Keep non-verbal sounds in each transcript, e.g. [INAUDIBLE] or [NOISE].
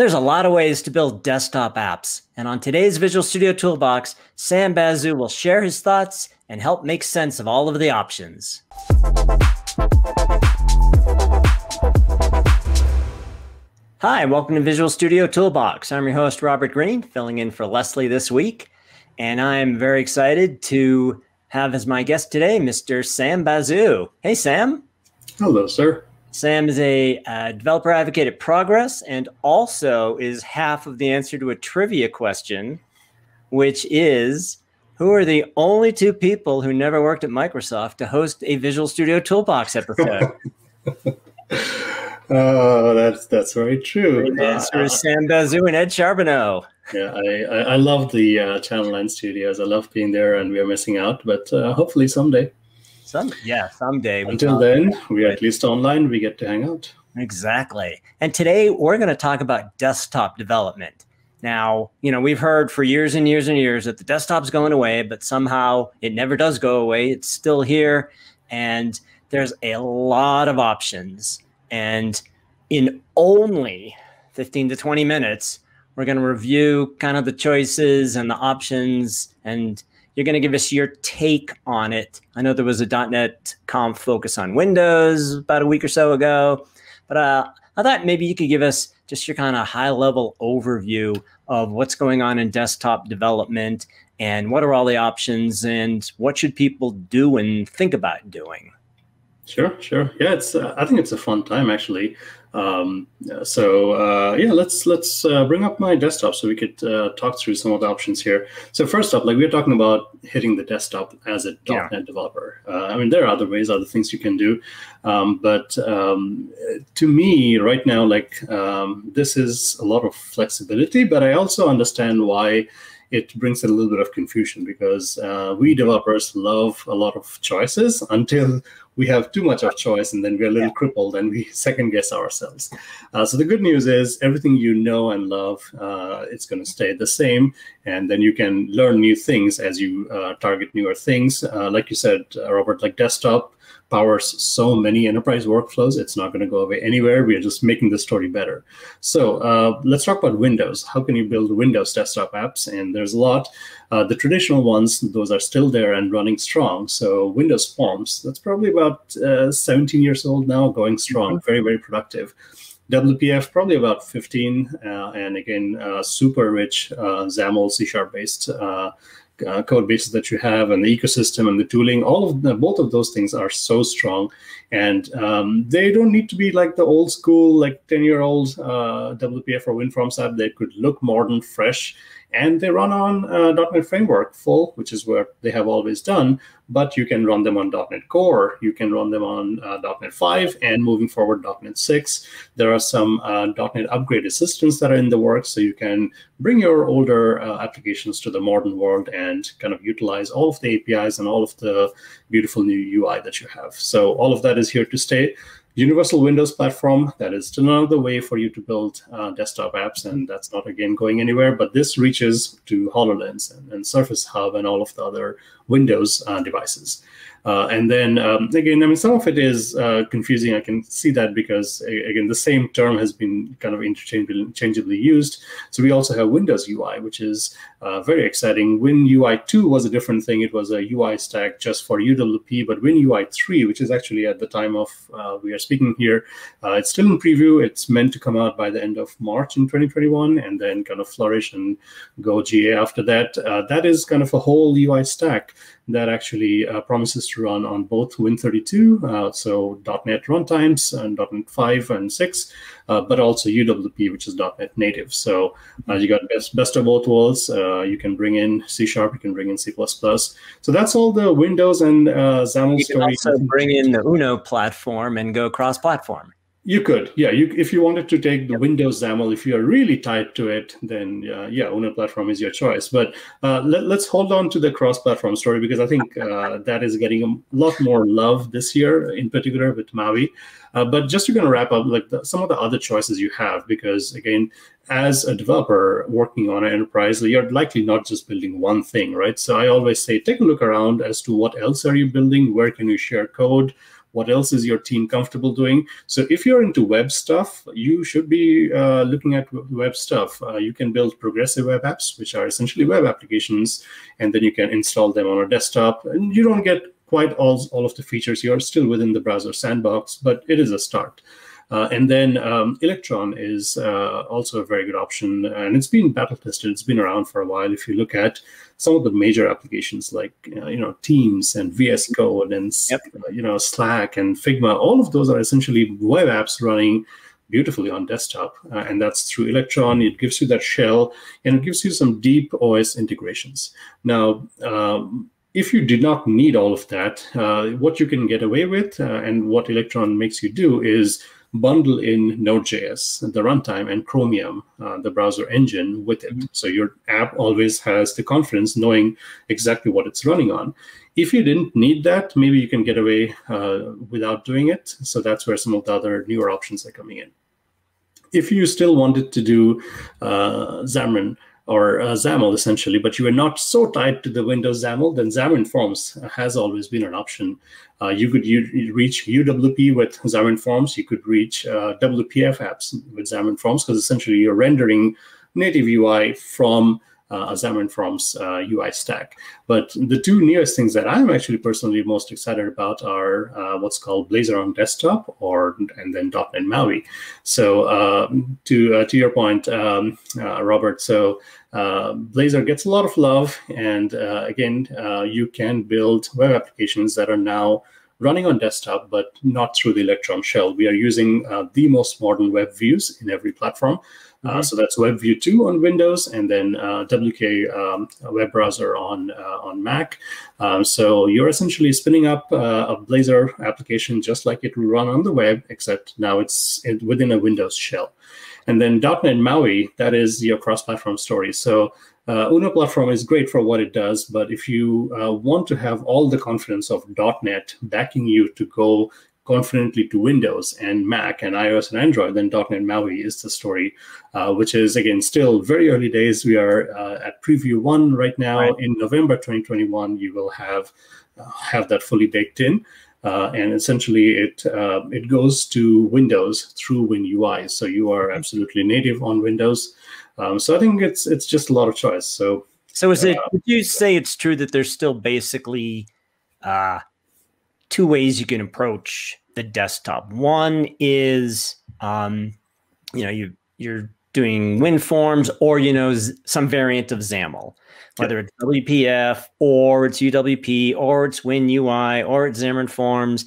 There's a lot of ways to build desktop apps, and on today's Visual Studio Toolbox, Sam Basu will share his thoughts and help make sense of all of the options. Hi, welcome to Visual Studio Toolbox. I'm your host, Robert Green, filling in for Leslie this week, and I'm very excited to have as my guest today Mr. Sam Basu. Hey, Sam. Hello, sir. Sam is a uh, developer advocate at Progress and also is half of the answer to a trivia question, which is who are the only two people who never worked at Microsoft to host a Visual Studio Toolbox episode? [LAUGHS] oh, that's that's very true. The answer is Sam Basu and Ed Charbonneau. Yeah, I, I, I love the uh, Channel 9 studios. I love being there, and we are missing out, but uh, hopefully someday. Some yeah, someday. Until then, we are at least online. We get to hang out. Exactly. And today we're going to talk about desktop development. Now, you know, we've heard for years and years and years that the desktop's going away, but somehow it never does go away. It's still here, and there's a lot of options. And in only 15 to 20 minutes, we're going to review kind of the choices and the options and you're going to give us your take on it. I know there was a .NET Conf focus on Windows about a week or so ago, but uh, I thought maybe you could give us just your kind of high level overview of what's going on in desktop development and what are all the options and what should people do and think about doing. Sure, sure. Yeah, it's. Uh, I think it's a fun time actually. Um, so uh, yeah, let's let's uh, bring up my desktop so we could uh, talk through some of the options here. So first up, like we are talking about hitting the desktop as a yeah. .NET developer. Uh, I mean, there are other ways, other things you can do, um, but um, to me, right now, like um, this is a lot of flexibility. But I also understand why it brings a little bit of confusion because uh, we developers love a lot of choices until we have too much of choice and then we're a little yeah. crippled and we [LAUGHS] second guess ourselves. Uh, so the good news is everything you know and love, uh, it's going to stay the same. And then you can learn new things as you uh, target newer things. Uh, like you said, uh, Robert, like desktop, powers so many enterprise workflows. It's not going to go away anywhere. We are just making the story better. So uh, let's talk about Windows. How can you build Windows desktop apps? And there's a lot. Uh, the traditional ones, those are still there and running strong. So Windows Forms, that's probably about uh, 17 years old now, going strong, mm-hmm. very, very productive. WPF probably about 15, uh, and again, uh, super rich uh, XAML C sharp based uh, code bases that you have and the ecosystem and the tooling, all of the, both of those things are so strong, and um, they don't need to be like the old school, like ten year old uh, WPF or WinForms app. They could look modern, fresh, and they run on uh, .NET Framework full, which is what they have always done. But you can run them on .NET Core, you can run them on uh, .NET 5, and moving forward .NET 6. There are some uh, .NET upgrade assistants that are in the works, so you can bring your older uh, applications to the modern world and kind of utilize all of the APIs and all of the beautiful new UI that you have. So all of that is here to stay universal Windows platform. That is another way for you to build uh, desktop apps, and that's not again going anywhere. But this reaches to HoloLens and, and Surface Hub and all of the other Windows uh, devices. Uh, and then um, again, I mean, some of it is uh, confusing. I can see that because again, the same term has been kind of interchangeably, used. So we also have Windows UI, which is uh, very exciting. Win UI 2 was a different thing. It was a UI stack just for UWP, but Win UI 3, which is actually at the time of uh, we are speaking here, uh, it's still in preview. It's meant to come out by the end of March in 2021, and then kind of flourish and go GA after that. Uh, that is kind of a whole UI stack that actually promises run on both Win32, uh, so .NET runtimes and .NET 5 and 6, uh, but also UWP, which is .NET native. So uh, you got best best of both worlds. Uh, you can bring in C Sharp, you can bring in C++. So that's all the Windows and uh, XAML you story. You can also bring in the Uno platform and go cross-platform. You could, yeah. You, if you wanted to take the. Windows XAML, if you are really tied to it, then uh, yeah, Uno platform is your choice. But uh, let, us hold on to the cross-platform story because I think uh, that is getting a lot more love this year, in particular with Maui. Uh, but just to kind of wrap up, like the, some of the other choices you have, because again, as a developer working on an enterprise, you're likely not just building one thing, right? So I always say, take a look around as to what else are you building, where can you share code what else is your team comfortable doing? So if you're into web stuff you should be uh, looking at web stuff. Uh, you can build progressive web apps which are essentially web applications and then you can install them on a desktop. And you don't get quite all, all of the features. You're still within the browser sandbox but it is a start uh, and then um, Electron is uh, also a very good option, and it's been battle tested. It's been around for a while. If you look at some of the major applications like uh, you know Teams and VS Code and yep. Uh, you know Slack and Figma, all of those are essentially web apps running beautifully on desktop, uh, and that's through Electron. It gives you that shell, and it gives you some deep OS integrations. Now. Um, if you did not need all of that, uh, what you can get away with uh, and what Electron makes you do is bundle in Node.js, the runtime, and Chromium, uh, the browser engine, with it. Mm-hmm. So your app always has the confidence knowing exactly what it's running on. If you didn't need that, maybe you can get away uh, without doing it. So that's where some of the other newer options are coming in. If you still wanted to do uh, Xamarin, or uh, XAML essentially, but you are not so tied to the Windows XAML, then Xamarin Forms has always been an option. Uh, you could u- reach UWP with Xamarin Forms. You could reach uh, WPF apps with Xamarin Forms because essentially you're rendering native UI from uh, Xamarin Forms uh, UI stack. But the two newest things that I'm actually personally most excited about are uh, what's called Blazor on desktop, or and then .NET MAUI. So um, to uh, to your point, um, uh, Robert. So uh, Blazor gets a lot of love, and again, you can build web applications that are now running on desktop, but not through the Electron shell. We are using the most modern web views in every platform. Uh, mm-hmm. so that's WebView 2 on Windows, and then uh, WK um, web browser on uh, on Mac. Um, so you're essentially spinning up a Blazor application just like it will run on the web, except now it's within a Windows shell. And then .NET MAUI, that is your cross-platform story. So uh, Uno platform is great for what it does, but if you uh, want to have all the confidence of .NET backing you to go confidently to Windows and Mac and iOS and Android, then .NET MAUI is the story, uh, which is again still very early days. We are uh, at preview one right now. Right. In November 2021, you will have uh, have that fully baked in. Uh, and essentially, it uh, it goes to Windows through WinUI, so you are absolutely native on Windows. Um, so I think it's it's just a lot of choice. So, so is it? Uh, would you say it's true that there's still basically two ways you can approach the desktop. One is, um, you know, you you're doing WinForms or you know some variant of XAML, whether it's WPF or it's UWP or it's WinUI or it's Xamarin Forms.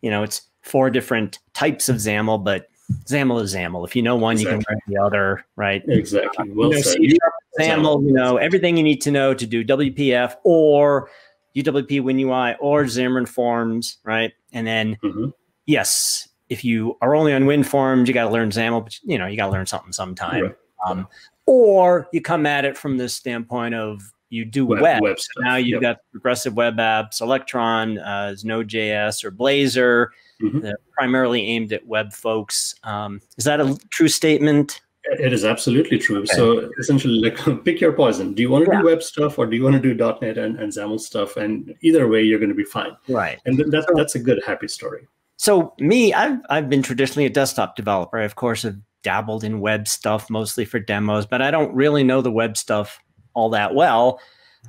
You know, it's four different types of XAML, but XAML is XAML. If you know one, exactly. you can learn the other, right? Exactly. Well you know, XAML, you know, everything you need to know to do WPF or UWP WinUI or Xamarin Forms, right? And then, mm-hmm. yes, if you are only on Win Forms, you got to learn XAML, but you know, you got to learn something sometime. Right. Um, or you come at it from the standpoint of you do web. web. web now you've yep. got progressive web apps, Electron, uh, Node.js, or Blazor, mm-hmm. primarily aimed at web folks. Um, is that a true statement? It is absolutely true. Okay. So essentially, like [LAUGHS] pick your poison. Do you want to yeah. do web stuff or do you want to do .NET and, and XAML stuff? And either way, you're going to be fine. Right. And that, that's a good, happy story. So me, I've I've been traditionally a desktop developer. I of course have dabbled in web stuff mostly for demos, but I don't really know the web stuff all that well.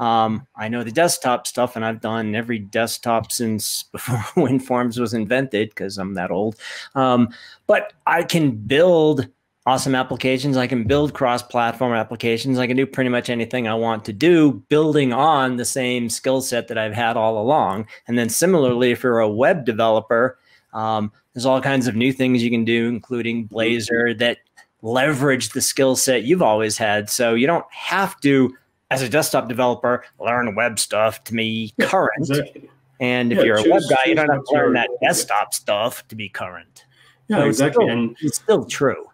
Um, I know the desktop stuff, and I've done every desktop since [LAUGHS] before WinForms was invented because I'm that old. Um, but I can build awesome applications. I can build cross platform applications. I can do pretty much anything I want to do, building on the same skill set that I've had all along. And then, similarly, if you're a web developer, um, there's all kinds of new things you can do, including Blazor, that leverage the skill set you've always had. So you don't have to, as a desktop developer, learn web stuff to be current. Exactly. And if yeah, you're choose, a web guy, you don't have to learn that desktop stuff to be current. Yeah, so exactly. It's still, and it's still true.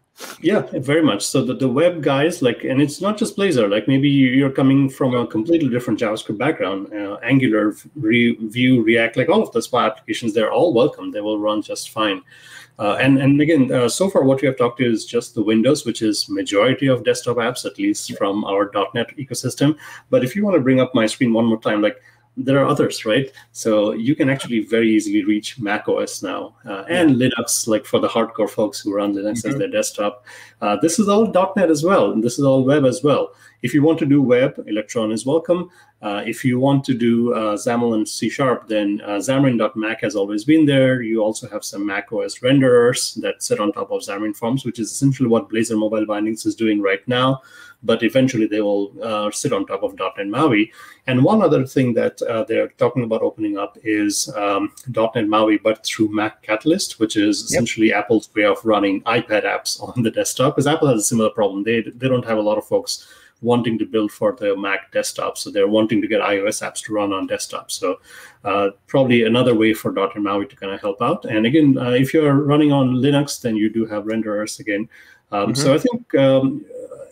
Yeah, very much. So the, the web guys, like, and it's not just Blazor. Like maybe you're coming from a completely different JavaScript background, uh, Angular, Re- Vue, React, like all of the those applications, they're all welcome. They will run just fine. Uh, and and again, uh, so far what we have talked to is just the Windows, which is majority of desktop apps, at least from our .NET ecosystem. But if you want to bring up my screen one more time, like there are others, right? So you can actually very easily reach Mac OS now uh, and yeah. Linux, like for the hardcore folks who run Linux mm-hmm. as their desktop. Uh, this is all .NET as well, and this is all web as well. If you want to do web, Electron is welcome. Uh, if you want to do uh, XAML and C Sharp, then uh, Xamarin.Mac has always been there. You also have some Mac OS renderers that sit on top of Xamarin Forms, which is essentially what Blazor Mobile Bindings is doing right now. But eventually they will uh, sit on top of .NET MAUI. And one other thing that uh, they're talking about opening up is um, .NET MAUI, but through Mac Catalyst, which is essentially yep. Apple's way of running iPad apps on the desktop. Because Apple has a similar problem. They, they don't have a lot of folks wanting to build for the Mac desktop. So they're wanting to get iOS apps to run on desktop. So uh, probably another way for .NET MAUI to kind of help out. And again, uh, if you're running on Linux, then you do have renderers again. Um, mm-hmm. So I think um,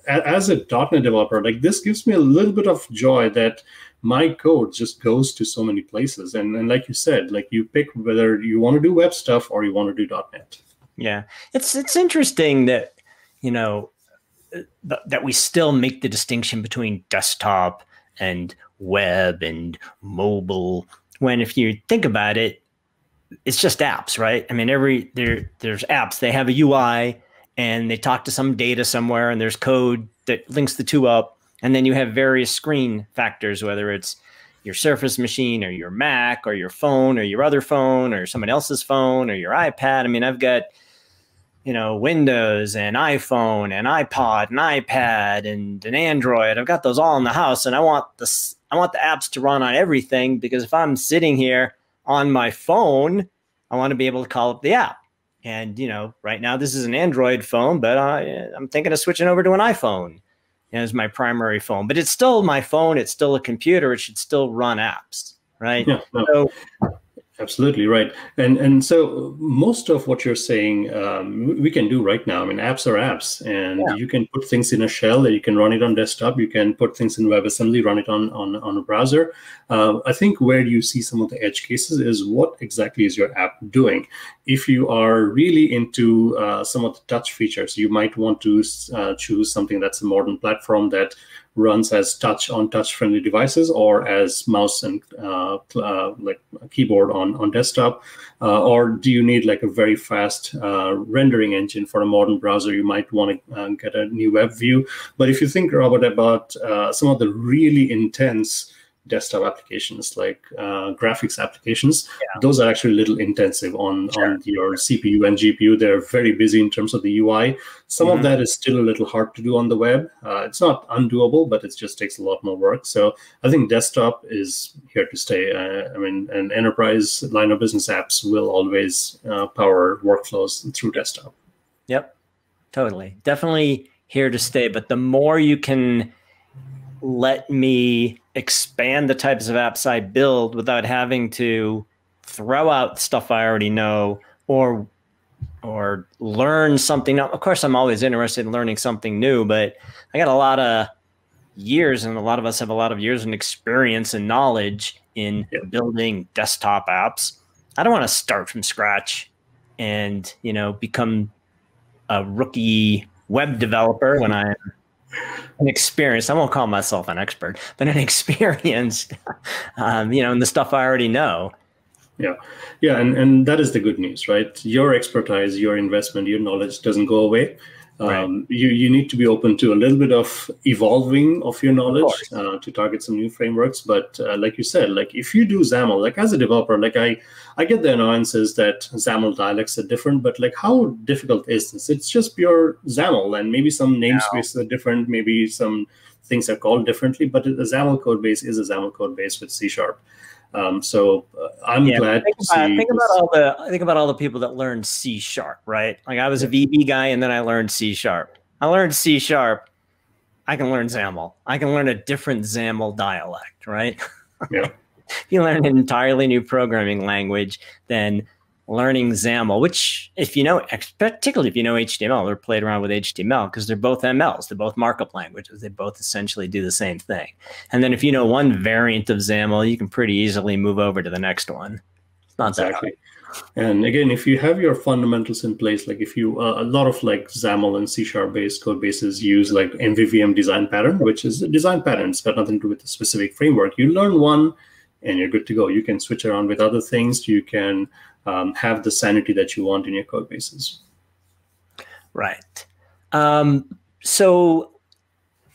as a .NET developer, like this gives me a little bit of joy that my code just goes to so many places. And, and like you said, like you pick whether you want to do web stuff or you want to do .NET. Yeah, it's it's interesting that you know that we still make the distinction between desktop and web and mobile. When if you think about it it's just apps right? I mean every there there's apps. They have a ui and they talk to some data somewhere and there's code that links the two up. And then you have various screen factors whether it's your surface machine or your mac or your phone or your other phone or someone else's phone or your ipad. I mean i've got you know, Windows and iPhone and iPod and iPad and an Android. I've got those all in the house, and I want the I want the apps to run on everything because if I'm sitting here on my phone, I want to be able to call up the app. And you know, right now this is an Android phone, but I, I'm thinking of switching over to an iPhone as my primary phone. But it's still my phone. It's still a computer. It should still run apps, right? Yeah, no. So Absolutely right, and and so most of what you're saying um, we can do right now. I mean, apps are apps, and yeah. you can put things in a shell. And you can run it on desktop. You can put things in WebAssembly, run it on on, on a browser. Uh, I think where you see some of the edge cases is what exactly is your app doing. If you are really into uh, some of the touch features, you might want to uh, choose something that's a modern platform that runs as touch on touch friendly devices or as mouse and uh, uh, like keyboard on on desktop. Uh, or do you need like a very fast uh, rendering engine for a modern browser? You might want to uh, get a new web view. But if you think robert about uh, some of the really intense desktop applications like uh, graphics applications. Yeah. those are actually a little intensive on sure. on your cpu and gpu they're very busy in terms of the ui some mm-hmm. of that is still a little hard to do on the web. Uh, it's not undoable but it just takes a lot more work. So i think desktop is here to stay. Uh, i mean an enterprise line of business apps will always uh, power workflows through desktop. Yep. Totally. Definitely here to stay but the more you can let me expand the types of apps I build without having to throw out stuff I already know or or learn something. Now, of course, I'm always interested in learning something new, but I got a lot of years, and a lot of us have a lot of years and experience and knowledge in building desktop apps. I don't want to start from scratch and you know become a rookie web developer when I'm an experienced, I won't call myself an expert, but an [LAUGHS] experienced, um, you know, in the stuff I already know. Yeah. Yeah. And, and that is the good news, right? Your expertise, your investment, your knowledge doesn't go away. Right. Um, you, you need to be open to a little bit of evolving of your knowledge of uh, to target some new frameworks. But uh, like you said, like if you do XAML, like as a developer, like I, I get the annoyances that XAML dialects are different, but like how difficult is this? It's just pure XAML, and maybe some namespaces no. are different, maybe some things are called differently, but a XAML code base is a XAML code base with C sharp. Um, so uh, I'm yeah, glad think about, think about all the think about all the people that learned C sharp, right? Like I was a VB guy and then I learned C sharp. I learned C sharp. I can learn XAML. I can learn a different XAML dialect, right? Yeah. [LAUGHS] if you learn an entirely new programming language, then learning XAML, which if you know, particularly if you know HTML, they're played around with HTML because they're both MLs, they're both markup languages. They both essentially do the same thing. And then if you know one variant of XAML, you can pretty easily move over to the next one. It's not exactly. And again, if you have your fundamentals in place, like if you, uh, a lot of like XAML and C sharp based code bases use like MVVM design pattern, which is a design pattern. It's got nothing to do with a specific framework. You learn one, and you're good to go. You can switch around with other things. You can um, have the sanity that you want in your code bases. Right. Um, so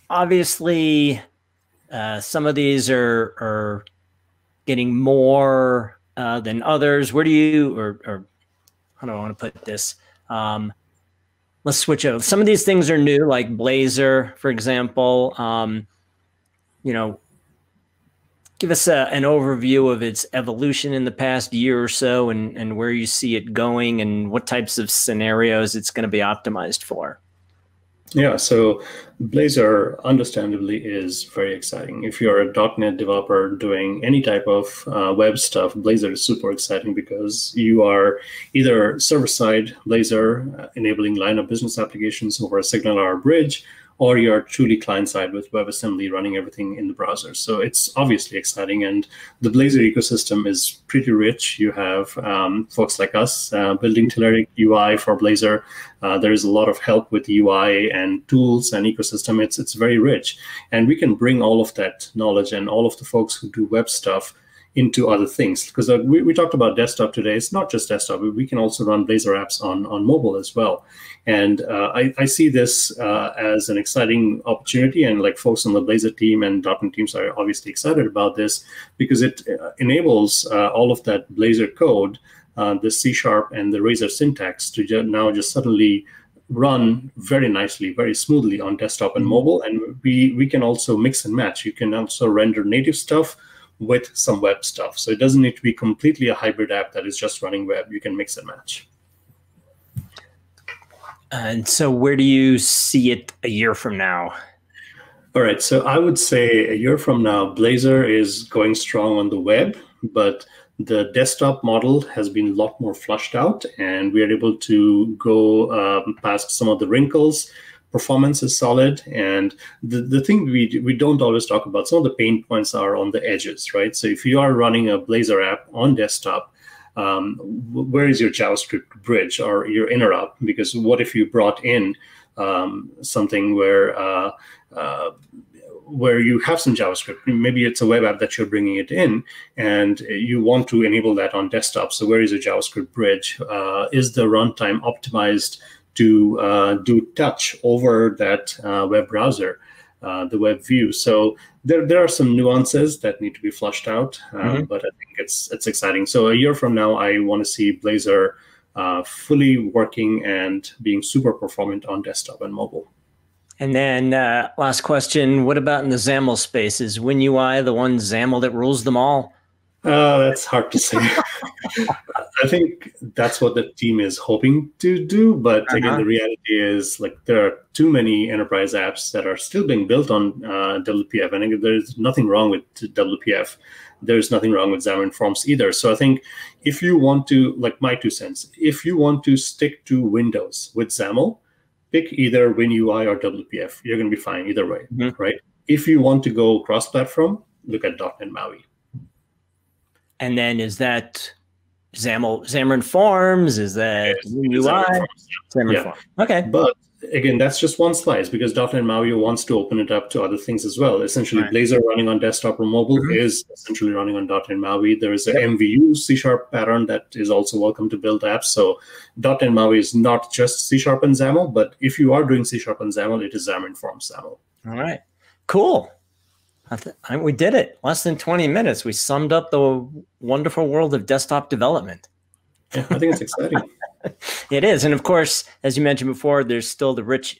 obviously, uh, some of these are are getting more uh, than others. Where do you or, or how do I want to put this? Um, let's switch over. Some of these things are new, like Blazor, for example. Um, you know, give us a, an overview of its evolution in the past year or so and, and where you see it going and what types of scenarios it's going to be optimized for. Yeah, so Blazor understandably is very exciting. If you're a .NET developer doing any type of uh, web stuff, Blazor is super exciting because you are either server-side Blazor, uh, enabling line of business applications over a signal SignalR bridge, or you're truly client-side with WebAssembly running everything in the browser. So it's obviously exciting, and the Blazor ecosystem is pretty rich. You have um, folks like us uh, building Telerik UI for Blazor. Uh, there is a lot of help with UI and tools and ecosystem. It's it's very rich, and we can bring all of that knowledge and all of the folks who do web stuff into other things. Because uh, we, we talked about desktop today. It's not just desktop. We can also run blazor apps on on mobile as well. And uh, I, I, see this uh, as an exciting opportunity and like folks on the blazor team and .NET teams are obviously excited about this because it uh, enables uh, all of that blazor code uh, the c sharp and the razor syntax to ju- now just suddenly run very nicely, very smoothly on desktop and mobile. And we we can also mix and match. You can also render native stuff with some web stuff. So it doesn't need to be completely a hybrid app that is just running web. You can mix and match. And so, where do you see it a year from now? All right. So, I would say a year from now, Blazor is going strong on the web, but the desktop model has been a lot more flushed out, and we are able to go um, past some of the wrinkles performance is solid. And the, the thing we, we don't always talk about, some of the pain points are on the edges, right? So if you are running a Blazor app on desktop, um, where is your JavaScript bridge or your interop? Because what if you brought in um, something where uh, uh, where you have some JavaScript. Maybe it's a web app that you're bringing it in, and you want to enable that on desktop. So where is your JavaScript bridge? Uh, is the runtime optimized to uh, do touch over that uh, web browser, uh, the web view. So there, there are some nuances that need to be flushed out, um, mm-hmm. but I think it's it's exciting. So a year from now, I want to see Blazor uh, fully working and being super performant on desktop and mobile. And then uh, last question: What about in the XAML space? Is WinUI the one XAML that rules them all? Uh, that's hard to say. [LAUGHS] I think that's what the team is hoping to do. But uh-huh. again, the reality is like there are too many enterprise apps that are still being built on uh, WPF. And there's nothing wrong with WPF. There's nothing wrong with Xamarin Forms either. So I think if you want to, like my two cents, if you want to stick to Windows with XAML, pick either WinUI or WPF. You're going to be fine either way, mm-hmm. right? If you want to go cross-platform, look at .NET MAUI. And then is that XAML, Xamarin Forms? Is that yes, UI? Xamarin, Xamarin yeah. Forms. Okay. But again, that's just one slice because .NET MAUI wants to open it up to other things as well. Essentially, right. Blazor running on desktop or mobile mm-hmm. is essentially running on .NET MAUI. There is a yep. MVU C Sharp pattern that is also welcome to build apps. So .NET MAUI is not just C Sharp and XAML, but if you are doing C Sharp and XAML, it is Xamarin Forms XAML. All right. Cool. I th- I, we did it. Less than 20 minutes. We summed up the wonderful world of desktop development. Yeah, I think it's exciting. [LAUGHS] it is. And of course, as you mentioned before, there's still the rich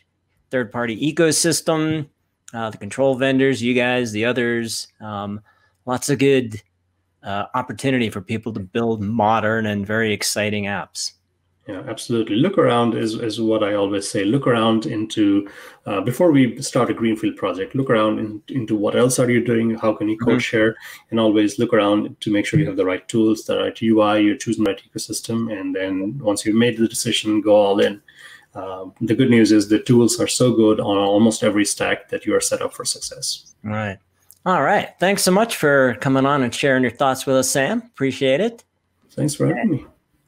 third party ecosystem, uh, the control vendors, you guys, the others. Um, lots of good uh, opportunity for people to build modern and very exciting apps. Yeah, absolutely. Look around is, is what I always say. Look around into uh, before we start a greenfield project. Look around in, into what else are you doing? How can you mm-hmm. co-share? And always look around to make sure you have the right tools, the right UI, you're choosing the right ecosystem, and then once you've made the decision, go all in. Uh, the good news is the tools are so good on almost every stack that you are set up for success. All right. All right. Thanks so much for coming on and sharing your thoughts with us, Sam. Appreciate it. Thanks for having me.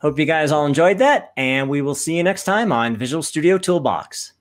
Hope you guys all enjoyed that, and we will see you next time on Visual Studio Toolbox.